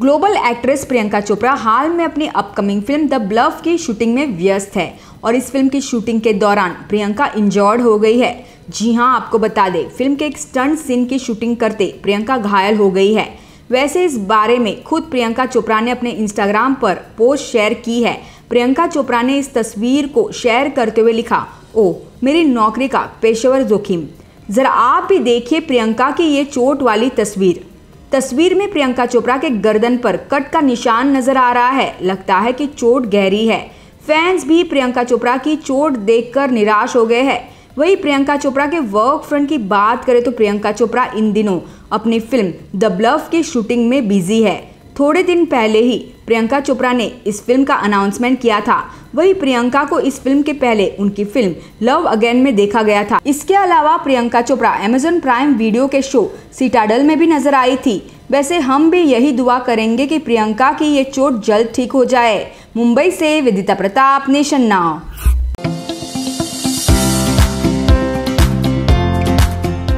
Global actress Priyanka Chopra हाल में अपनी अपकमिंग फ़िल्म द ब्लफ की शूटिंग में व्यस्त है और इस फ़िल्म की शूटिंग के दौरान प्रियंका इंजर्ड हो गई है। जी हाँ, आपको बता दें, फ़िल्म के एक स्टंट सीन की शूटिंग करते प्रियंका घायल हो गई है। वैसे इस बारे में खुद प्रियंका चोपड़ा ने अपने इंस्टाग्राम पर पोस्ट शेयर की है। प्रियंका चोपड़ा ने इस तस्वीर को शेयर करते हुए लिखा ओ मेरी नौकरी का पेशेवर जोखिम। ज़रा आप भी देखिए प्रियंका की ये चोट वाली तस्वीर। तस्वीर में प्रियंका चोपड़ा के गर्दन पर कट का निशान नज़र आ रहा है। लगता है कि चोट गहरी है। फैंस भी प्रियंका चोपड़ा की चोट देखकर निराश हो गए हैं। वही प्रियंका चोपड़ा के वर्क फ्रंट की बात करें तो प्रियंका चोपड़ा इन दिनों अपनी फ़िल्म द ब्लफ की शूटिंग में बिज़ी है। थोड़े दिन पहले ही प्रियंका चोपड़ा ने इस फ़िल्म का अनाउंसमेंट किया था। वही प्रियंका को इस फ़िल्म के पहले उनकी फ़िल्म लव अगेन में देखा गया था। इसके अलावा Priyanka Chopra Amazon Prime Video के शो सीटाडल में भी नज़र आई थी। वैसे हम भी यही दुआ करेंगे कि प्रियंका की ये चोट जल्द ठीक हो जाए। मुंबई से विदिता प्रताप, नेशन नाव